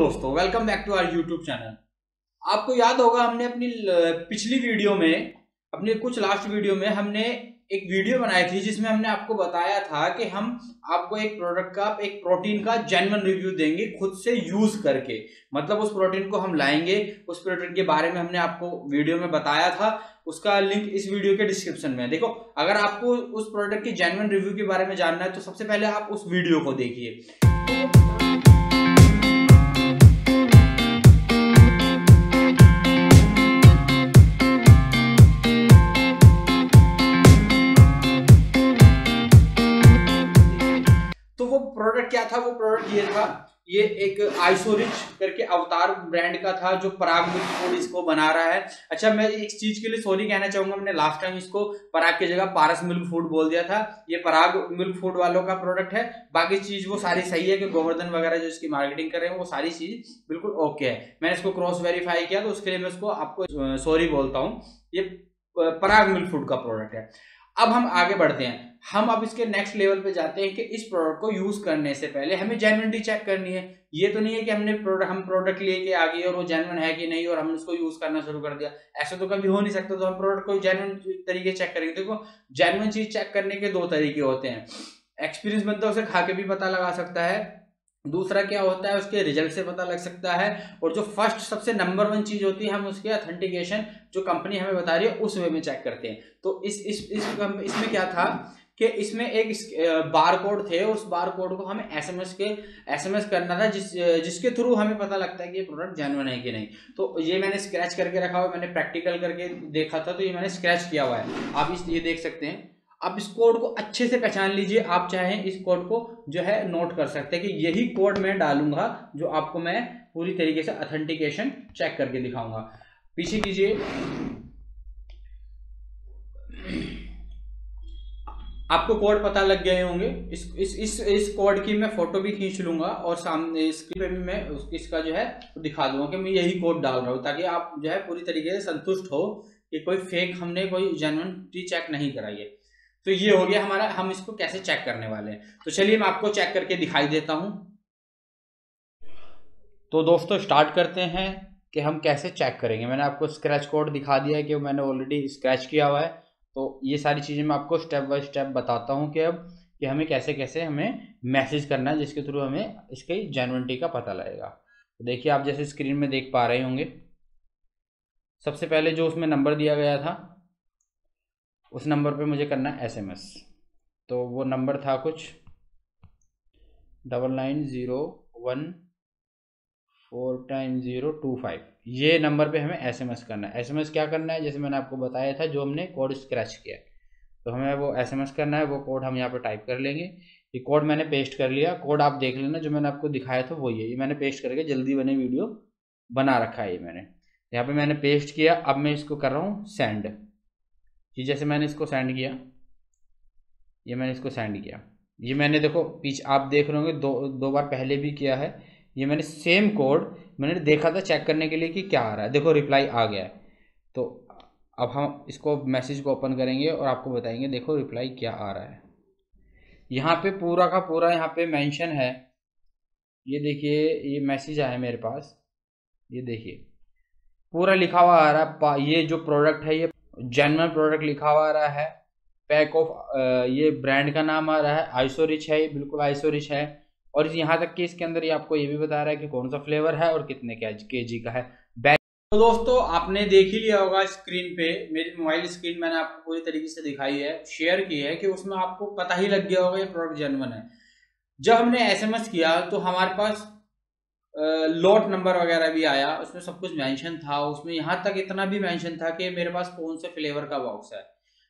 दोस्तों welcome back to our YouTube channel आपको याद होगा, हमने अपनी पिछली वीडियो में, अपने कुछ लास्ट वीडियो में हमने एक वीडियो बनाई थी, जिसमें हमने आपको बताया था कि हम आपको एक प्रोडक्ट का, एक प्रोटीन का जेनवन रिव्यू देंगे खुद से यूज़ करके। मतलब उस प्रोटीन को हम लाएँगे, उस प्रोटीन के बारे में हमने आपको वीडियो में बताया था, उसका लिंक इस वीडियो के डिस्क्रिप्शन में है। देखो, अगर आपको उस प्रोडक्ट की जेनवन रिव्यू के बारे में जानना है तो सबसे पहले आप उस वीडियो को देखिए। क्या था वो प्रोडक्ट ये था, ये एक आइसोरिच करके अवतार ब्रांड का था जो पराग मिल्क इसको बना रहा है। अच्छा मैं एक चीज़ के लिए सॉरी कहना चाहूँगा, मैंने लास्ट टाइम इसको पराग की जगह पारस मिल्क फ़ूड बोल दिया था। ये पराग मिल्क फ़ूड वालों का प्रोडक्ट है। बाकी चीज़ वो सारी सही है कि गोवर्धन वगैरह जो इसकी मार्केटिंग कर रहे हैं, वो सारी चीज़ बिल्कुल ओके है। मैंने इसको क्रॉस वेरीफाई किया तो उसके लिए मैं इसको आपको सॉरी बोलता हूँ। ये पराग मिल्क फ़ूड का प्रोडक्ट है। अब हम आगे बढ़ते हैं। हम अब इसके नेक्स्ट लेवल पे जाते हैं कि इस प्रोडक्ट को यूज़ करने से पहले हमें जेनवनिटी चेक करनी है। ये तो नहीं है कि हमने प्रोडक्ट हम प्रोडक्ट लेके आ गए और वो जेनवन है कि नहीं और हमने उसको यूज़ करना शुरू कर दिया। ऐसा तो कभी हो नहीं सकता तो हम प्रोडक्ट को जेनवन तरीके चेक करेंगे। देखो जेनवन चीज़ चेक करने के दो तरीके होते हैं। एक्सपीरियंस बनता है, उसे खा के भी पता लगा सकता है। दूसरा क्या होता है उसके रिज़ल्ट से पता लग सकता है। और जो फ़र्स्ट सबसे नंबर वन चीज़ होती है हम उसके अथेंटिकेशन जो कंपनी हमें बता रही है उस वे में चेक करते हैं। तो इस इस, इस इसमें क्या था कि इसमें एक बार कोड थे उस बार कोड को हमें एसएमएस के एसएमएस करना था जिस जिसके थ्रू हमें पता लगता है कि ये प्रोडक्ट जेनुअन है कि नहीं। तो ये मैंने स्क्रैच करके रखा हुआ मैंने प्रैक्टिकल करके देखा था तो ये मैंने स्क्रैच किया हुआ है। आप इस ये देख सकते हैं। आप इस कोड को अच्छे से पहचान लीजिए। आप चाहें इस कोड को जो है नोट कर सकते हैं कि यही कोड मैं डालूँगा, जो आपको मैं पूरी तरीके से अथेंटिकेशन चेक करके दिखाऊँगा। पीछे कीजिए। आपको कोड पता लग गए होंगे। इस इस इस कोड की मैं फ़ोटो भी खींच लूँगा और सामने स्क्रीन पे भी मैं इसका जो है दिखा दूँगा कि मैं यही कोड डाल रहा हूँ, ताकि आप जो है पूरी तरीके से संतुष्ट हो कि कोई फेक हमने कोई जेनुअन चेक नहीं कराई है। तो ये हो गया हमारा, हम इसको कैसे चेक करने वाले हैं? तो चलिए मैं आपको चेक करके दिखाई देता हूँ। तो दोस्तों स्टार्ट करते हैं कि हम कैसे चेक करेंगे। मैंने आपको स्क्रैच कोड दिखा दिया है कि मैंने ऑलरेडी स्क्रैच किया हुआ है। तो ये सारी चीज़ें मैं आपको स्टेप बाय स्टेप बताता हूँ कि अब कि हमें कैसे कैसे हमें मैसेज करना है, जिसके थ्रू हमें इसकी जेनवनिटी का पता लगेगा। तो देखिए, आप जैसे स्क्रीन में देख पा रहे होंगे, सबसे पहले जो उसमें नंबर दिया गया था उस नंबर पे मुझे करना है एसएमएस तो वो नंबर था कुछ double nine zero one four time zero two five. ये नंबर पे हमें एसएमएस करना है। एसएमएस क्या करना है? जैसे मैंने आपको बताया था, जो हमने कोड स्क्रैच किया तो हमें वो एसएमएस करना है, वो कोड हम यहाँ पे टाइप कर लेंगे। ये कोड मैंने पेस्ट कर लिया। कोड आप देख लेना, जो मैंने आपको दिखाया था, वही है। ये मैंने पेस्ट करके जल्दी बने वीडियो बना रखा है ये मैंने। यहाँ पे मैंने पेस्ट किया। अब मैं इसको कर रहा हूँ सेंड। जी जैसे मैंने इसको सेंड किया, ये मैंने इसको सेंड किया। ये मैंने देखो, पीछे आप देख रहे होंगे, दो दो बार पहले भी किया है। ये मैंने सेम कोड मैंने देखा था चेक करने के लिए कि क्या आ रहा है। देखो रिप्लाई आ गया है। तो अब हम इसको मैसेज को ओपन करेंगे और आपको बताएँगे, देखो रिप्लाई क्या आ रहा है। यहाँ पे पूरा का पूरा यहाँ पे मेंशन है। ये देखिए, ये मैसेज आया है मेरे पास। ये देखिए। पूरा लिखा हुआ आ रहा है ये जो प्रोडक्ट है, ये जेनवन प्रोडक्ट लिखा हुआ आ रहा है। पैक ऑफ़ ये ब्रांड का नाम आ रहा है। आइसोरिच है, बिल्कुल आइसोरिच है। और यहाँ तक कि इसके अंदर ये आपको ये भी बता रहा है कि कौन सा फ्लेवर है और कितने के जी का है। तो दोस्तों, आपने देख ही लिया होगा स्क्रीन पे। मेरी मोबाइल स्क्रीन मैंने आपको पूरी तरीके से दिखाई है, शेयर की है कि उसमें आपको पता ही लग गया होगा ये प्रोडक्ट जेनवन है। जब हमने एसएमएस किया तो हमारे पास लॉट नंबर वगैरह भी आया, उसमें सब कुछ मेंशन था, उसमें यहाँ तक इतना भी मेंशन था कि मेरे पास कौन से फ्लेवर का बॉक्स है,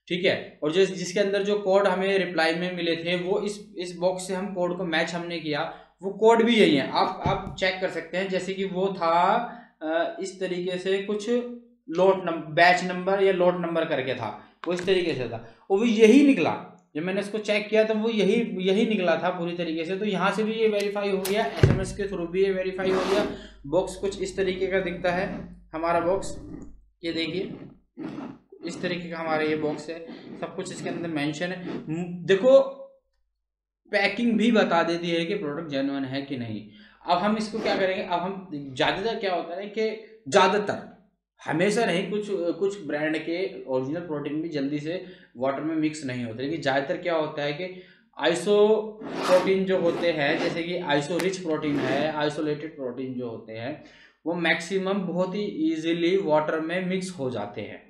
ठीक है? और जिस, जिसके अंदर जो कोड हमें रिप्लाई में मिले थे, वो इस इस बॉक्स से हम कोड को मैच हमने किया, वो कोड भी यही है। आप आप चेक कर सकते हैं, जैसे कि वो था इस तरीके से कुछ लोट नंबर बैच नंबर या लोट नंबर करके था, वो इस तरीके से था। और वो यही निकला जब मैंने इसको चेक किया तो वो यही यही निकला था पूरी तरीके से। तो यहाँ से भी ये वेरीफाई हो गया एसएमएस के थ्रू भी ये वेरीफाई हो गया। बॉक्स कुछ इस तरीके का दिखता है, हमारा बॉक्स ये देखिए, इस तरीके का हमारा ये बॉक्स है। सब कुछ इसके अंदर मेंशन है। देखो पैकिंग भी बता देती है कि प्रोडक्ट जेनुअन है कि नहीं। अब हम इसको क्या करेंगे? अब हम, ज़्यादातर क्या होता है कि ज़्यादातर हमेशा नहीं, कुछ कुछ ब्रांड के ओरिजिनल प्रोटीन भी जल्दी से वाटर में मिक्स नहीं होते। लेकिन ज़्यादातर क्या होता है कि आइसो प्रोटीन जो होते हैं, जैसे कि आइसो रिच प्रोटीन है आइसोलेटेड प्रोटीन जो होते हैं, वो मैक्सिमम बहुत ही इजीली वाटर में मिक्स हो जाते हैं।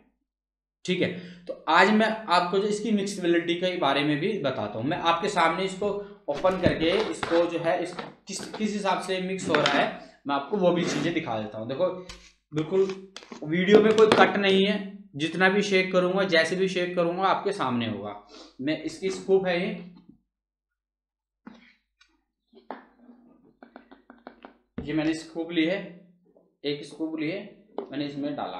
ठीक है? तो आज मैं आपको जो इसकी मिक्सबिलिटी के बारे में भी बताता हूँ। मैं आपके सामने इसको ओपन करके इसको जो है, इस, किस किस हिसाब से मिक्स हो रहा है, मैं आपको वो भी चीज़ें दिखा देता हूँ। देखो, बिल्कुल वीडियो में कोई कट नहीं है, जितना भी शेक करूँगा, जैसे भी शेक करूँगा, आपके सामने होगा। मैं इसकी स्कूप है ये। ये मैंने स्कूप ली है, एक स्कूप लिए मैंने इसमें डाला।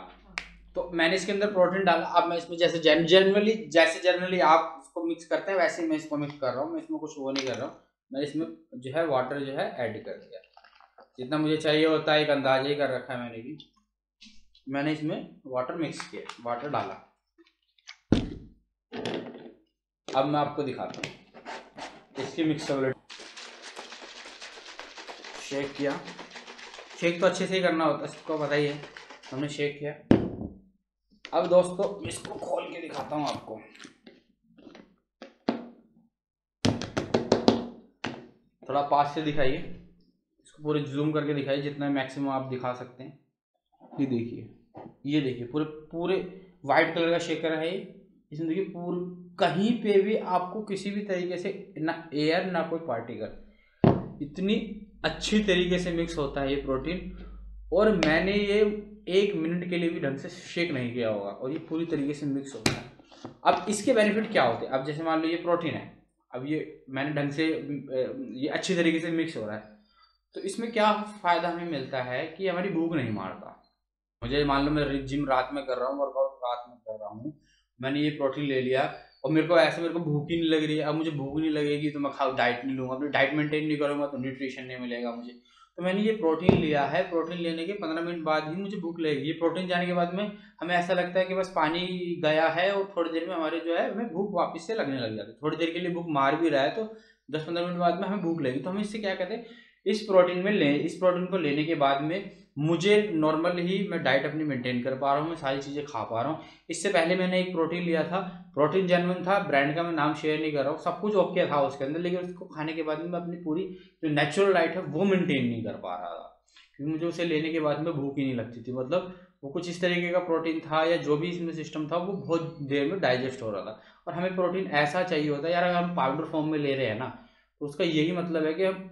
तो मैंने इसके अंदर प्रोटीन डाला। अब मैं इसमें जैसे जनरली जैसे जनरली आप इसको मिक्स करते हैं, वैसे ही मैं इसको मिक्स कर रहा हूँ। मैं इसमें कुछ वो नहीं कर रहा हूँ। मैं इसमें जो है वाटर जो है ऐड कर दिया। जितना मुझे चाहिए होता है, एक अंदाज़ा ही कर रखा है मैंने भी। मैंने इसमें वाटर मिक्स किया वाटर डाला। अब मैं आपको दिखाता हूँ। इसकी मिक्सबिलिटी शेक किया। शेक तो अच्छे से ही करना होता है, सबको पता ही है। हमने शेक किया। अब दोस्तों, इसको खोल के दिखाता हूँ आपको। थोड़ा पास से दिखाइए। इसको पूरे जूम करके दिखाइए, जितना मैक्सिमम आप दिखा सकते हैं। ये देखिए। ये देखिए, पूरे पूरे वाइट कलर का शेकर है इसमें देखिए पूरे कहीं पे भी आपको किसी भी तरीके से ना एयर ना कोई पार्टिकल इतनी अच्छी तरीके से मिक्स होता है ये प्रोटीन और मैंने ये एक मिनट के लिए भी ढंग से शेक नहीं किया होगा और ये पूरी तरीके से मिक्स होता है। अब इसके बेनिफिट क्या होते हैं? अब जैसे मान लो ये प्रोटीन है, अब ये मैंने ढंग से, ये अच्छी तरीके से मिक्स हो रहा है। तो इसमें क्या फ़ायदा हमें मिलता है कि हमारी भूख नहीं मारता? मुझे मान लो मैं जिम रात में कर रहा हूँ वर्कआउट रात में कर रहा हूँ। मैंने ये प्रोटीन ले लिया और मेरे को ऐसे मेरे को भूख ही नहीं लग रही है। अब मुझे भूख नहीं लगेगी तो मैं खाऊ डाइट नहीं लूँगा। अपनी डाइट मेंटेन नहीं करूँगा तो न्यूट्रिशन नहीं मिलेगा मुझे। तो मैंने ये प्रोटीन लिया है। प्रोटीन लेने के पंद्रह मिनट बाद ही मुझे भूख लगेगी। ये प्रोटीन जाने के बाद में हमें ऐसा लगता है कि बस पानी गया है और थोड़ी देर में हमारे जो है, हमें भूख वापस से लगने लग जाती है। थोड़ी देर के लिए भूख मार भी रहा है तो दस पंद्रह मिनट बाद में हमें भूख लगेगी। तो हम इससे क्या कहते हैं? इस प्रोटीन में ले, इस प्रोटीन को लेने के बाद में मुझे नॉर्मल ही मैं डाइट अपनी मेंटेन कर पा रहा हूँ, मैं सारी चीज़ें खा पा रहा हूँ। इससे पहले मैंने एक प्रोटीन लिया था प्रोटीन जेनवन था ब्रांड का मैं नाम शेयर नहीं कर रहा हूँ, सब कुछ ओके था उसके अंदर, लेकिन उसको खाने के बाद में मैं अपनी पूरी जो नेचुरल डाइट है वो मेंटेन नहीं कर पा रहा था। क्योंकि मुझे उसे लेने के बाद में भूख ही नहीं लगती थी मतलब वो कुछ इस तरीके का प्रोटीन था या जो भी इसमें सिस्टम था, वो बहुत देर में डाइजेस्ट हो रहा था। और हमें प्रोटीन ऐसा चाहिए होता है यार अगर हम पाउडर फॉर्म में ले रहे हैं ना तो उसका यही मतलब है कि हम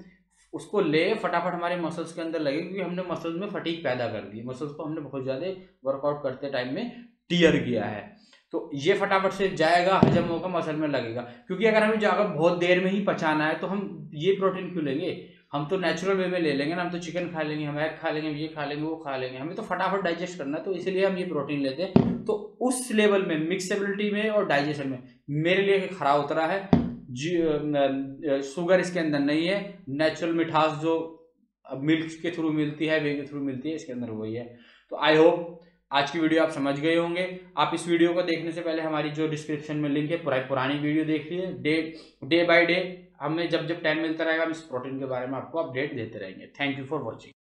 उसको ले फटाफट हमारे मसल्स के अंदर लगे, क्योंकि हमने मसल्स में फटीक पैदा कर दी। मसल्स को हमने बहुत ज़्यादा वर्कआउट करते टाइम में टीयर किया है। तो ये फटाफट से जाएगा, हजम होगा मसल में लगेगा। क्योंकि अगर हमें जाकर बहुत देर में ही पचाना है तो हम ये प्रोटीन क्यों लेंगे? हम तो नेचुरल वे में ले लेंगे ना, हम तो चिकन खा लेंगे, हम एग खा लेंगे, हम ये खा लेंगे, वो खा लेंगे। हमें तो फटाफट डाइजेस्ट करना है तो इसलिए हम ये प्रोटीन लेते हैं। तो उस लेवल में मिक्सेबिलिटी में और डाइजेशन में मेरे लिए खरा उतरा है। शुगर इसके अंदर नहीं है नेचुरल मिठास जो मिल्क के थ्रू मिलती है वे के थ्रू मिलती है, इसके अंदर वही है। तो आई होप आज की वीडियो आप समझ गए होंगे। आप इस वीडियो को देखने से पहले हमारी जो डिस्क्रिप्शन में लिंक है पुरानी पुरानी वीडियो देख लीजिए डे डे बाय डे हमें जब जब टाइम मिलता रहेगा, हम इस प्रोटीन के बारे में आपको अपडेट देते रहेंगे। Thank you for watching